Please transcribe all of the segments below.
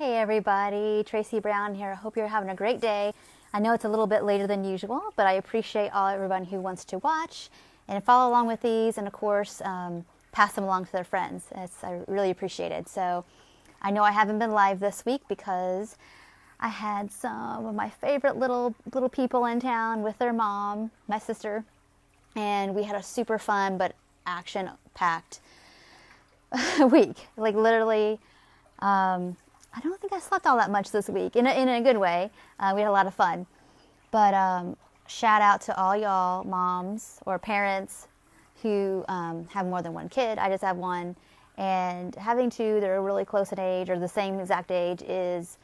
Hey everybody, Tracy Brown here. I hope you're having a great day. I know it's a little bit later than usual, but I appreciate all everyone who wants to watch and follow along with these, and of course, um, pass them along to their friends. It's I really appreciate it. So, I know I haven't been live this week because I had some of my favorite little little people in town with their mom, my sister, and we had a super fun but action packed week. Like literally. Um, I don't think I slept all that much this week in a, in a good way. Uh, we had a lot of fun. But um, shout out to all y'all moms or parents who um, have more than one kid. I just have one. And having two that are really close in age or the same exact age is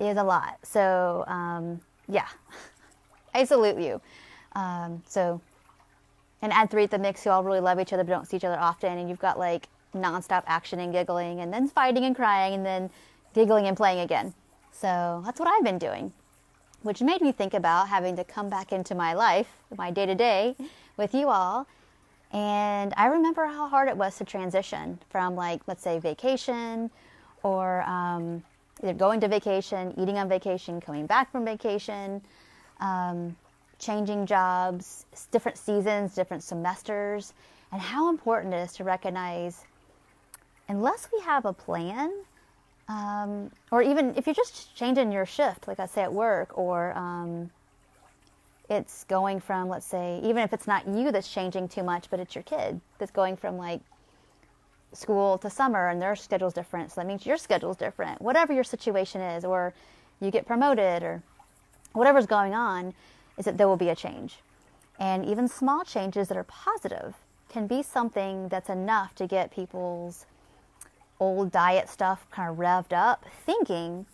is a lot. So um, yeah, I salute you. Um, so and add three at the mix who all really love each other but don't see each other often, and you've got like nonstop action and giggling, and then fighting and crying, and then giggling and playing again. So that's what I've been doing, which made me think about having to come back into my life, my day to day, with you all. And I remember how hard it was to transition from, like, let's say, vacation or um, either going to vacation, eating on vacation, coming back from vacation, um, changing jobs, different seasons, different semesters, and how important it is to recognize unless we have a plan, um, or even if you're just changing your shift, like I say at work, or um, it's going from, let's say, even if it's not you that's changing too much, but it's your kid that's going from like school to summer and their schedule's different. So that means your schedule's different. Whatever your situation is, or you get promoted, or whatever's going on, is that there will be a change. And even small changes that are positive can be something that's enough to get people's old diet stuff kind of revved up, thinking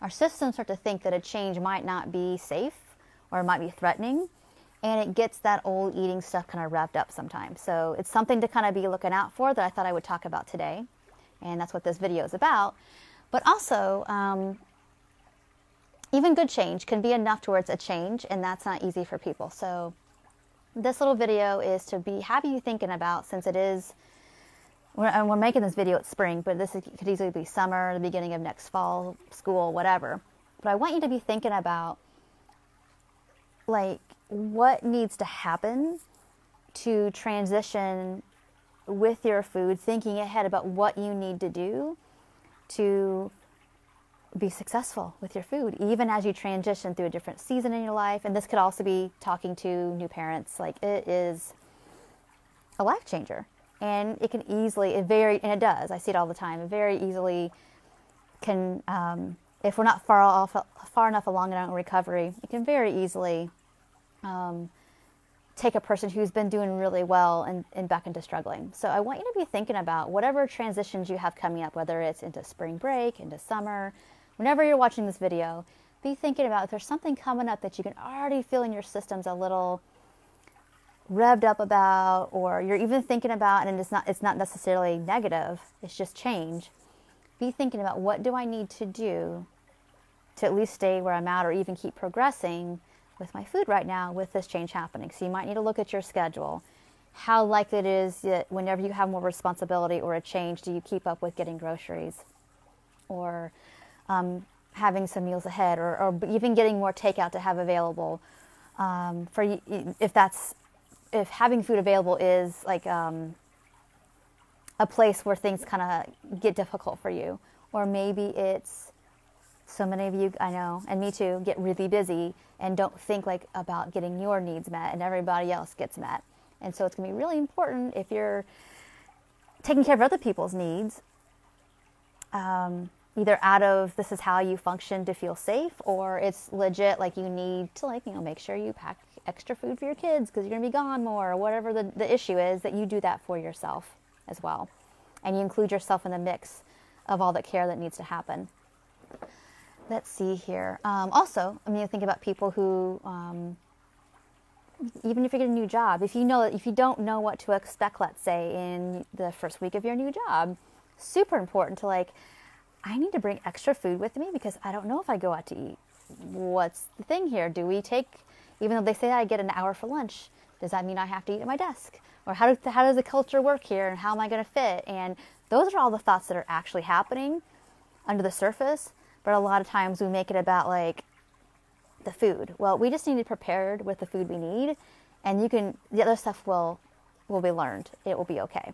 our systems start to think that a change might not be safe or it might be threatening. And it gets that old eating stuff kind of revved up sometimes. So it's something to kind of be looking out for that I thought I would talk about today. And that's what this video is about. But also, um, even good change can be enough towards a change, and that's not easy for people. So this little video is to be have you thinking about since it is we're, we're making this video at spring, but this could easily be summer, the beginning of next fall, school, whatever. But I want you to be thinking about like what needs to happen to transition with your food, thinking ahead about what you need to do to be successful with your food, even as you transition through a different season in your life. And this could also be talking to new parents. Like it is a life changer and it can easily it very and it does i see it all the time it very easily can um, if we're not far off far enough along in our recovery it can very easily um, take a person who's been doing really well and, and back into struggling. So i want you to be thinking about whatever transitions you have coming up whether it's into spring break into summer whenever you're watching this video be thinking about if there's something coming up that you can already feel in your systems a little revved up about or you're even thinking about and it's not it's not necessarily negative it's just change. Be thinking about what do i need to do to at least stay where i'm at or even keep progressing with my food right now with this change happening. So you might need to look at your schedule. How likely it is that whenever you have more responsibility or a change do you keep up with getting groceries or um, having some meals ahead or, or, even getting more takeout to have available? Um, for if that's if having food available is like um, a place where things kind of get difficult for you, or maybe it's so many of you I know, and me too, get really busy and don't think like about getting your needs met, and everybody else gets met. And so it's to be really important if you're taking care of other people's needs, um, either out of this is how you function to feel safe, or it's legit like you need to like you know make sure you pack extra food for your kids because you're going to be gone more or whatever the, the issue is, that you do that for yourself as well. And you include yourself in the mix of all the care that needs to happen. Let's see here. Um, also, I mean, think about people who, um, even if you get a new job, if you know if you don't know what to expect, let's say in the first week of your new job, super important to like, I need to bring extra food with me because I don't know if I go out to eat. What's the thing here? Do we take even though they say I get an hour for lunch, does that mean I have to eat at my desk? Or how, do, how does the culture work here and how am I going to fit? And those are all the thoughts that are actually happening under the surface, but a lot of times we make it about like the food. Well, we just need to be prepared with the food we need, and you can the other stuff will will be learned. It will be okay.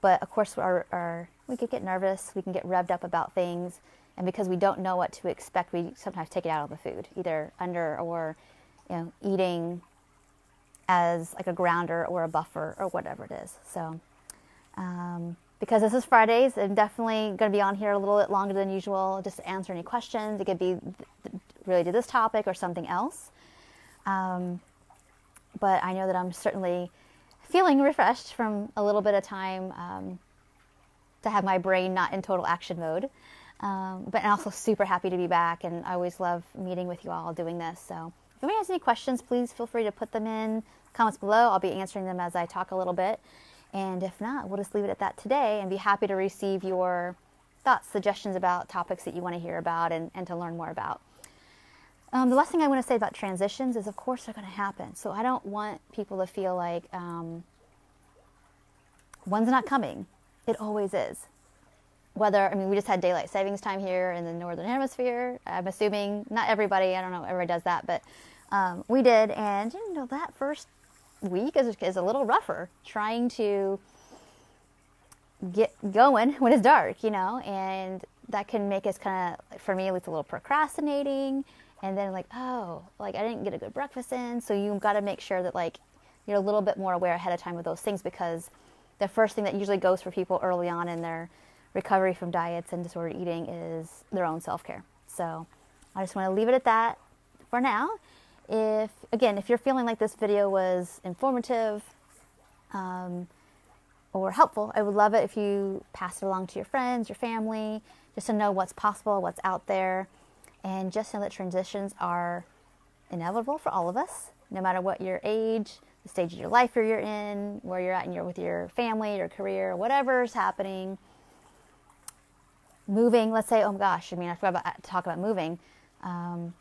But of course, our, our we could get nervous. We can get revved up about things, and because we don't know what to expect, we sometimes take it out on the food, either under or you know eating as like a grounder or a buffer or whatever it is. So. Um, because this is Fridays, I'm definitely going to be on here a little bit longer than usual just to answer any questions. It could be related to this topic or something else. Um, but I know that I'm certainly feeling refreshed from a little bit of time um, to have my brain not in total action mode. Um, but also super happy to be back, and I always love meeting with you all doing this. So if anybody has any questions, please feel free to put them in comments below. I'll be answering them as I talk a little bit. And if not, we'll just leave it at that today and be happy to receive your thoughts, suggestions about topics that you want to hear about and, and to learn more about. Um, the last thing I want to say about transitions is, of course, they're going to happen. So I don't want people to feel like um, one's not coming. It always is. Whether, I mean, we just had daylight savings time here in the northern hemisphere. I'm assuming not everybody, I don't know, everybody does that, but um, we did. And, you know, that first week is, is a little rougher trying to get going when it's dark, you know, and that can make us kind of, for me, least a little procrastinating. And then like, oh, like I didn't get a good breakfast in. So you've got to make sure that like you're a little bit more aware ahead of time of those things because the first thing that usually goes for people early on in their recovery from diets and disordered eating is their own self-care. So I just want to leave it at that for now if again if you're feeling like this video was informative um, or helpful i would love it if you pass it along to your friends your family just to know what's possible what's out there and just know that transitions are inevitable for all of us no matter what your age the stage of your life you're in where you're at in your, with your family your career whatever's happening moving let's say oh my gosh i mean i forgot about, to talk about moving um,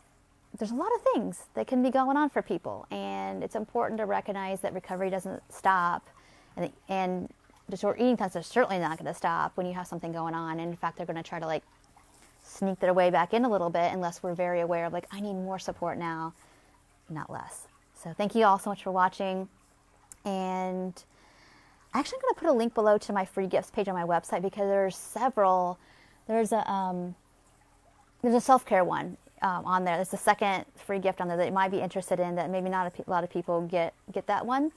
there's a lot of things that can be going on for people, and it's important to recognize that recovery doesn't stop, and and disorder eating tests are certainly not going to stop when you have something going on. And in fact, they're going to try to like sneak their way back in a little bit unless we're very aware of like I need more support now, not less. So thank you all so much for watching, and actually I'm going to put a link below to my free gifts page on my website because there's several. There's a um, there's a self care one um, on there. There's a second free gift on there that you might be interested in that maybe not a lot of people get get that one,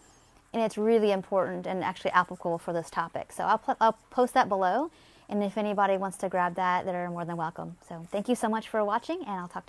and it's really important and actually applicable for this topic. So I'll I'll post that below, and if anybody wants to grab that, they're more than welcome. So thank you so much for watching, and I'll talk to you.